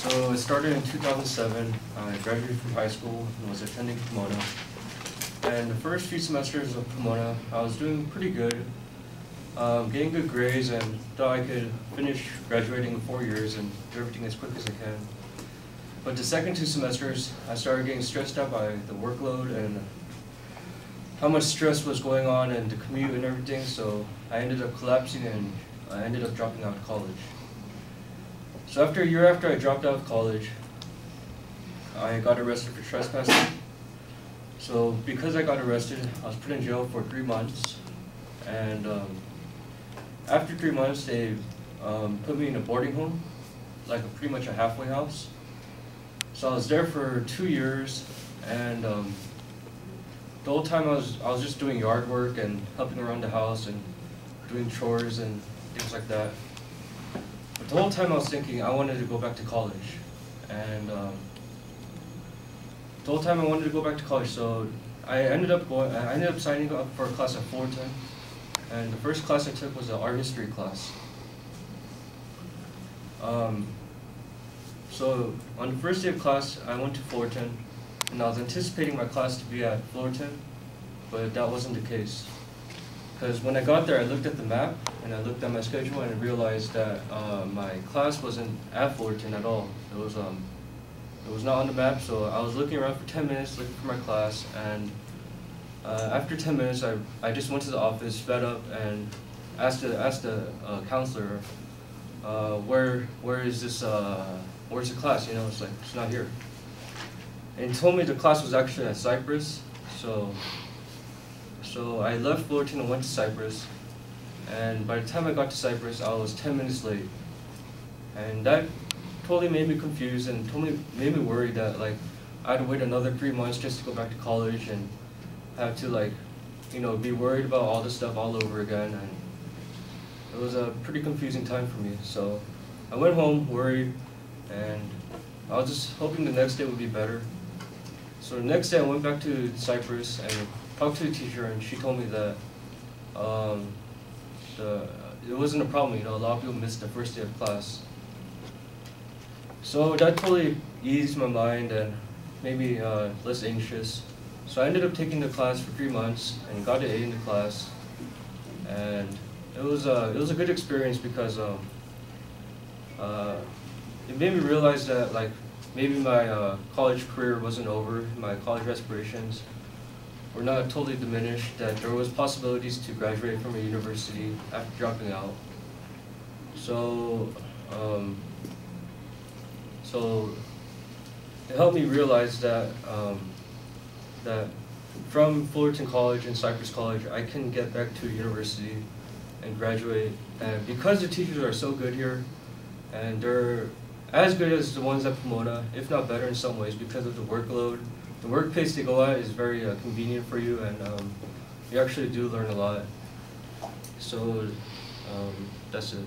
So it started in 2007. I graduated from high school and was attending Pomona. And the first few semesters of Pomona, I was doing pretty good, um, getting good grades, and thought I could finish graduating in four years and do everything as quick as I can. But the second two semesters, I started getting stressed out by the workload and how much stress was going on and the commute and everything, so I ended up collapsing and I ended up dropping out of college. So after a year after I dropped out of college, I got arrested for trespassing. So because I got arrested, I was put in jail for three months. And um, after three months, they um, put me in a boarding home, like a, pretty much a halfway house. So I was there for two years, and um, the whole time I was I was just doing yard work and helping around the house and doing chores and things like that. The whole time I was thinking I wanted to go back to college, and um, the whole time I wanted to go back to college. So I ended up going. I ended up signing up for a class at Fullerton, and the first class I took was an art history class. Um, so on the first day of class, I went to Fullerton, and I was anticipating my class to be at Fullerton, but that wasn't the case. Because when I got there, I looked at the map, and I looked at my schedule, and I realized that uh, my class wasn't at Fullerton at all. It was um, it was not on the map, so I was looking around for 10 minutes looking for my class, and uh, after 10 minutes, I, I just went to the office, fed up, and asked the, asked the uh, counselor, uh, where, where is this, uh, where's the class? You know, it's like, it's not here. And he told me the class was actually at Cypress, so, so I left Fullerton and went to Cypress. and by the time I got to Cypress, I was 10 minutes late. And that totally made me confused and totally made me worried that like I had to wait another three months just to go back to college and have to like, you know, be worried about all this stuff all over again and it was a pretty confusing time for me. So I went home worried and I was just hoping the next day would be better. So the next day I went back to Cypress and talked to the teacher and she told me that um, the, it wasn't a problem, you know, a lot of people missed the first day of class. So that totally eased my mind and made me uh, less anxious. So I ended up taking the class for three months and got an A in the class. And it was, uh, it was a good experience because um, uh, it made me realize that like maybe my uh, college career wasn't over, my college aspirations were not totally diminished, that there was possibilities to graduate from a university after dropping out. So um, so it helped me realize that um, that from Fullerton College and Cypress College, I can get back to university and graduate. And because the teachers are so good here, and they're as good as the ones at Pomona, if not better in some ways, because of the workload. The workplace they go at is very uh, convenient for you, and um, you actually do learn a lot. So um, that's it.